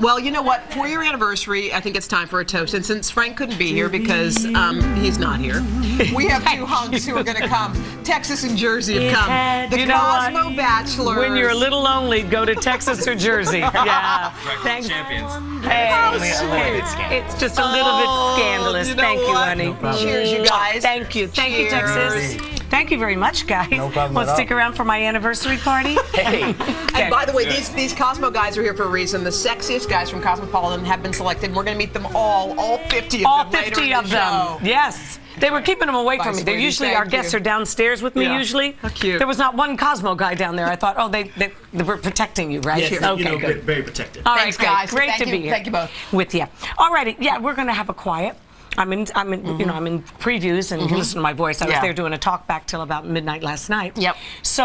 Well, you know what? For your anniversary, I think it's time for a toast. And since Frank couldn't be here because um, he's not here, we have two hunks who are going to come. Texas and Jersey have come. The You know what? Cosmo Bachelors. When you're a little lonely, go to Texas or Jersey. Yeah. Thanks. Champions. Hey, Only a little bit scandalous. it's just a little bit Oh, scandalous. you know Thank you, what? honey. Cheers, you guys. Thank you. Thank you, Cheers. Texas. Thank you very much, guys. No problem Want at to stick all. around for my anniversary party? Hey. And by the way, these, these Cosmo guys are here for a reason. The sexiest guys from Cosmopolitan have been selected. We're going to meet them all, all 50 of All them later 50 in of the them. show. Yes. They were keeping them away Bye, from me. They're usually, Thank our guests you. are downstairs with me Yeah. usually. How cute. There was not one Cosmo guy down there. I thought, oh, they, they, they were protecting you, right? Yes, okay, you know, good. very, very protected. All right, Thanks, great. guys. Great Thank to you. be here. Thank you both. With you. All righty. Yeah, we're going to have a quiet. I'm in, I'm in, you know, I'm in previews, and you listen to my voice. I was Mm-hmm. Yeah. there doing a talk back till about midnight last night. Yep. So.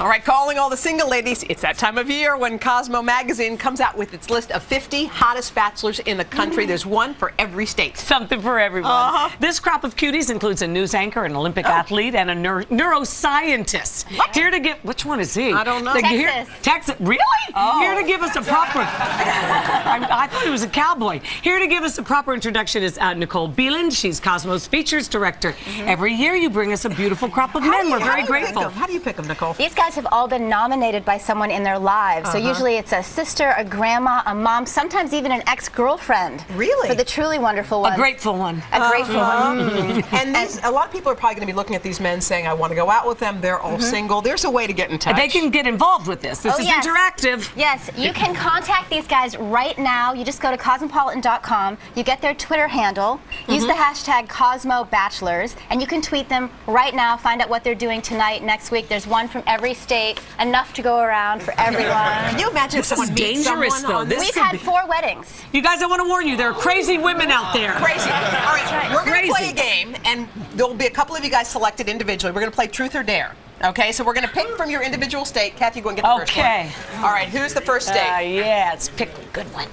All right, calling all the single ladies. It's that time of year when Cosmo Magazine comes out with its list of 50 hottest bachelors in the country. There's one for every state. Something for everyone. Uh-huh. This crop of cuties includes a news anchor, an Olympic athlete, and a neur- neuroscientist. Here to give, which one is he? I don't know. The- here- Texas. Texas. Really? Oh. Here to give us a proper. I, I thought he was a cowboy. Here to give us a proper introduction is uh, Nicole Beland. She's Cosmos Features Director. Every year you bring us a beautiful crop of men. We're very do you pick grateful. How do you pick them, Nicole? These guys have all been nominated by someone in their lives. So uh-huh. usually it's a sister, a grandma, a mom, sometimes even an ex-girlfriend. Really? For the truly wonderful ones. A grateful one. A grateful uh-huh. one. Mm-hmm. And these, a lot of people are probably going to be looking at these men saying, I want to go out with them. They're all mm-hmm. single. There's a way to get in touch. They can get involved with this. This Oh, is yes. interactive. Yes, you can contact these guys right now. You just go to cosmopolitan.com. You get their Twitter handle. Use the mm-hmm. hashtag Cosmo Bachelors, and you can tweet them right now. Find out what they're doing tonight, next week. There's one from every state, enough to go around for everyone. Can you imagine This if someone is meets dangerous, someone though. on This this? We've had be- four weddings. You guys, I want to warn you, there are crazy women out there. Crazy. All right, we're going to play a game, and there'll be a couple of you guys selected individually. We're going to play Truth or Dare. Okay, so we're going to pick from your individual state. Kathie, go and get the first one. Okay. All right, who's the first Uh, state? yeah, let's pick a good one.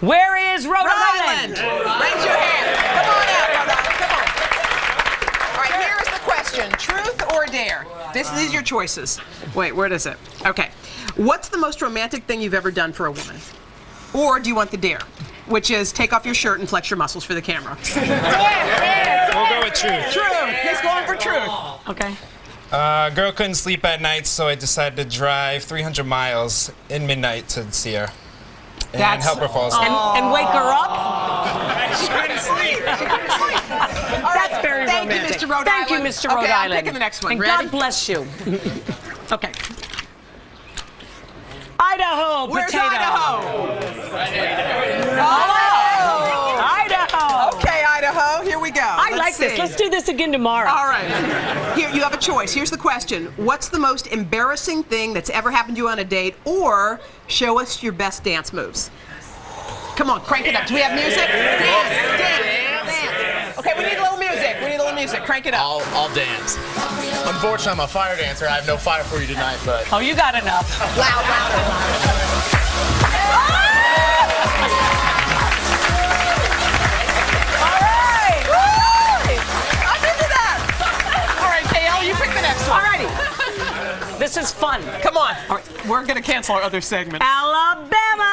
Where is Rhode, Rhode Island. Raise your hand. Come on out, Rhode Island. Come on. All right, here is the question: Truth or dare? This, these are your choices. Wait, where is it? Okay. What's the most romantic thing you've ever done for a woman? Or do you want the dare, which is take off your shirt and flex your muscles for the camera? We'll go with truth. Truth. He's going for truth. Okay. Uh, girl couldn't sleep at night, so I decided to drive 300 miles in midnight to see her. And That's- help her fall asleep. And, and wake her up? she couldn't sleep. She couldn't very Thank you. Mr. Rhode Thank Island. you, Mr. Rhode Okay, I'm picking the next one. And Ready? God bless you. okay. Idaho Where's potato. Idaho? Hello. Oh! Idaho. Okay, Idaho. Here we go. I Let's like this. Let's do this again tomorrow. All right. Here, you have a choice. Here's the question What's the most embarrassing thing that's ever happened to you on a date? Or show us your best dance moves. Come on, crank it up. Do we have music? Dance, dance. Okay, we need a little music. We need a little music. Crank it up. I'll, I'll dance. Unfortunately, I'm a fire dancer. I have no fire for you tonight, but Oh, you got enough. Loud, loud. All right. I'm into that. All right, KL, you pick the next All righty. This is fun. Come on. All right, we're going to cancel our other segment. Alabama.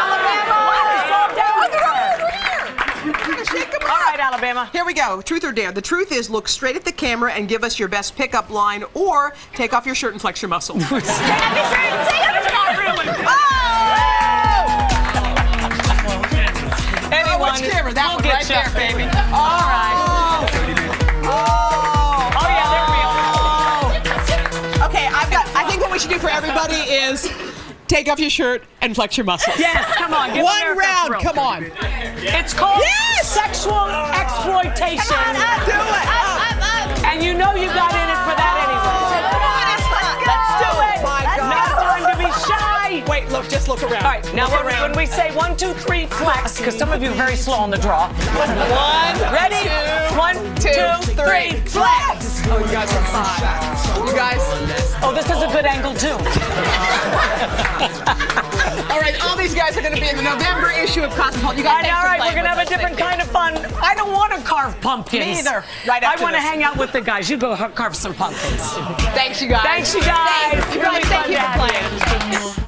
Alabama. What is up down They're all there? over here. We're gonna shake 'em All up. right, Alabama. Here we go. Truth or dare. The truth is look straight at the camera and give us your best pickup line or take off your shirt and flex your muscles. Anyone. Oh, which camera? That we'll one get right there, baby. All right. Oh. Oh, yeah, they're real. Oh! Okay, I've got. I think what we should do for everybody is take off your shirt and flex your muscles. Yes, come on. Give One America round. Come on. It's called Yes! sexual exploitation. Come on, Do it. And you know you got in it for that oh, anyway. Come on, Let's go. let's do it. My No God. time to be shy. Wait, look. Just look around. All right, now when, around. when we say one, two, three, flex, because some of you are very slow on the draw. One, Ready? two, One, two, two, three, three, flex. Oh, you guys are hot. You guys. Oh, this is a good angle too. All right, all these guys are going to be in the November issue of Cosmopolitan. You guys, All thanks for right, we're gonna have a different kind of fun. I don't want to carve pumpkins. Me either. Right I want to hang out with the guys. You go carve some pumpkins. Thanks, you guys. Thanks, you guys. Thanks. Really thank fun you for playing.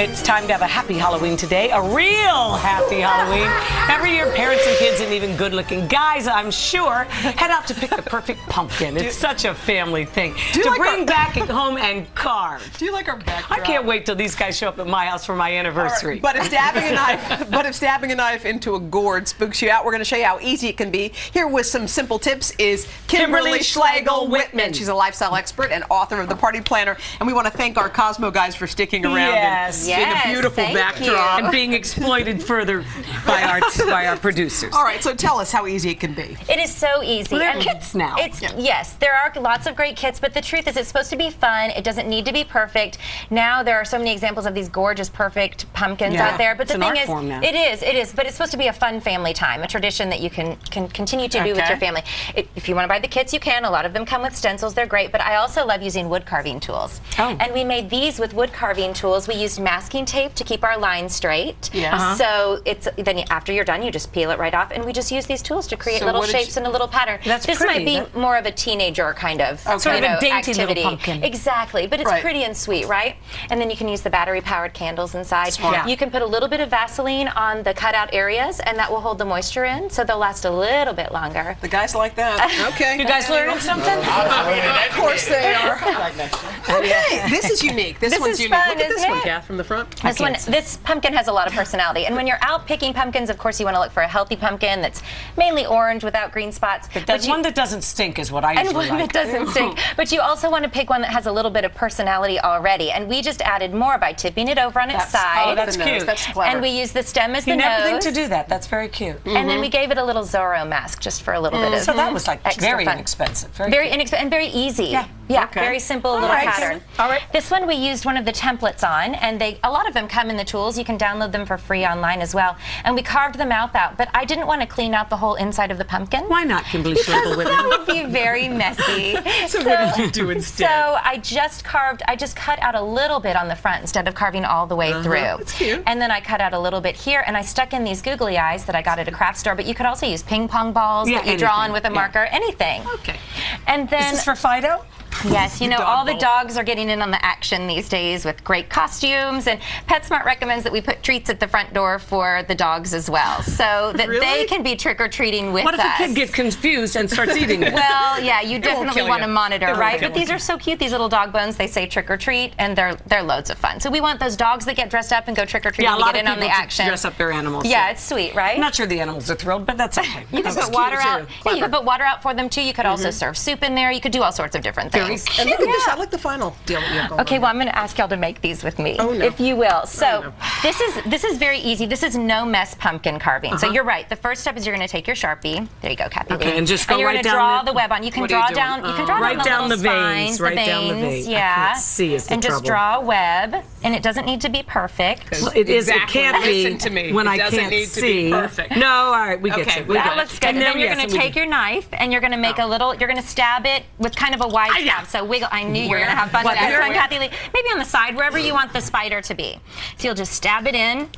It's time to have a happy Halloween today, a real happy Halloween. Every year, parents and kids and even good-looking guys, I'm sure, head out to pick the perfect pumpkin. It's such a family thing to like bring our- back at home and carve. Do you like our I can't wait till these guys show up at my house for my anniversary. But if stabbing a knife, but if stabbing a knife into a gourd spooks you out, we're going to show you how easy it can be. Here with some simple tips is Kimberly, Kimberly Schlegel. Whitman. She's a lifestyle expert and author of the Party Planner, and we want to thank our Cosmo guys for sticking around Yes. And being Yes, a beautiful thank backdrop. and being exploited further by our by our producers. All right, so tell us how easy it can be. It is so easy. Well, there are kits now. It's Yeah. yes, there are lots of great kits, but the truth is, it's supposed to be fun. It doesn't need to be perfect. Now there are so many examples of these gorgeous, perfect pumpkins Yeah. out there. But It's the an thing art is, form now. it is, it is. But it's supposed to be a fun family time, a tradition that you can can continue to do with your family. If, if you want to buy the kits, you can. A lot of them come with stencils. They're great. But I also love using wood carving tools. Oh. And we made these with wood carving tools. We used masking tape to keep our lines straight. Yeah. Uh-huh. So it's then you, after you're done, you just peel it right off, and we just use these tools to create So little shapes you- and a little pattern. That's this pretty. might be That- more of a teenager kind of Sort you of a know, dainty little activity. pumpkin. Exactly, but it's Right. pretty and sweet, right? And then you can use the battery-powered candles inside. Smart. You can put a little bit of Vaseline on the cutout areas, and that will hold the moisture in, so they'll last a little bit longer. The guys like that. Okay. You guys learning something? Of course they are. okay, this is unique. This, This one's is unique. fun, Look at this isn't one, it? Kath, from the front. This one, see. this pumpkin has a lot of personality. And when you're out picking pumpkins, of course, you want to look for a healthy pumpkin that's mainly orange without green spots. But That's you- one that doesn't stink, is what I and usually one like. that doesn't stink. But you also want to pick one that has a little bit of personality already. And we just added more by tipping it over on its That's, oh, side. Oh, that's the nose. cute. That's clever. and we use the stem as You the never think to do that. That's very cute. And then we gave it a little Zorro mask just for a little bit mm. of So that was like very fun. inexpensive. Very, Very inexpensive and very easy. Yeah. Yeah, Okay. very simple All little right. pattern. All right. This one we used one of the templates on, and they a lot of them come in the tools. You can download them for free online as well. And we carved the mouth out, but I didn't want to clean out the whole inside of the pumpkin. Why not, Kimberly Schlegel Because that would be very messy. So what did you do instead? So I just carved, I just cut out a little bit on the front instead of carving all the way through. Uh-huh. That's cute. And then I cut out a little bit here, and I stuck in these googly eyes that I got at a craft store. But you could also use ping pong balls Yeah, that you draw anything. on with a Yeah. marker, anything. Okay. And then Is this for Fido? Yes, you know, all the dogs are getting in on the action these days with great costumes, and PetSmart recommends that we put treats at the front door for the dogs as well, so that Really? they can be trick or treating with us. What if us. a kid gets confused and starts eating it? well, yeah, you definitely want to monitor, right? But these are so cute, these little dog bones. They say trick or treat, and they're they're loads of fun. So we want those dogs that get dressed up and go trick or treating yeah, to get in on the action. dress up their animals. yeah, it's sweet, right? I'm not sure the animals are thrilled, but that's okay. you can put water out. Yeah, you can put water out for them too. You could also mm-hmm. serve soup in there. You could do all sorts of different Very things. And look at this. I like the final deal that you have Okay, well, I'm going to ask y'all to make these with me, Oh, no. if you will. So no. this is this is very easy. This is no mess pumpkin carving. So you're right. The first step is you're going to take your sharpie. There you go, Kathie. Uh-huh. Okay, and just go you're right gonna down draw the- the web on. You can What you draw doing? down. You can draw Uh, Right down, down the, the veins, spines, right the down the veins, vein. I Yeah. can't see is the and just draw a web, and it doesn't need to be perfect. Well, It is. Exactly. It can't be Listen to me. when It I can't need to see. perfect. No, all right, we get Okay, you. We that got That it. looks good. And And then, you're going to take your knife and you're going to make a little. You're going to stab it with kind of a wide stab. So wiggle. I knew you were going to have fun with What, this where? one, Kathie Lee. Maybe on the side, wherever you want the spider to be. So you'll just stab it in,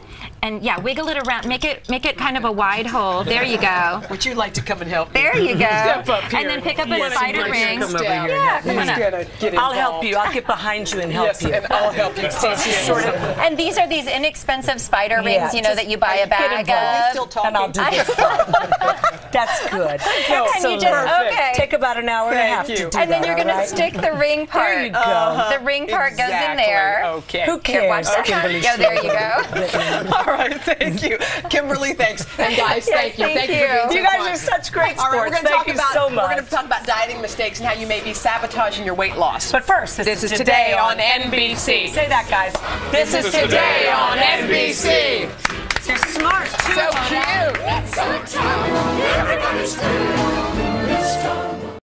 and yeah, wiggle it around. Make it make it kind of a wide hole. There you go. Would you like to come and help me? There you go. Step up here. And then pick up a spider you ring. come over here Yeah, help come on Who's up. gonna get I'll help you. I'll get behind you and help Yes, you. and I'll help you. So she's sort of. And these are these inexpensive spider rings, Yeah, you know, just that you buy a get bag involved. of. Still talking. And I'll do this part. That's good. No, And you just perfect. okay. Take about an hour and a half you. to do and then that, you're all going right? to stick the ring part. There you go. Um, the ring part goes in there. Okay. Who Here, watch cares, that. Kimberly? Yo, there you go. All right, thank you, Kimberly. Thanks, and guys, thank you, thank thank you. you. for being You guys kind. are such great sports. right, we're going to Thank talk you about so we're going to talk about dieting mistakes and how you may be sabotaging your weight loss. But first, this, This is Today on NBC. Say that, guys. This is today on NBC. They're smart. Too, so cute. It's our time. Everybody's there. It's time.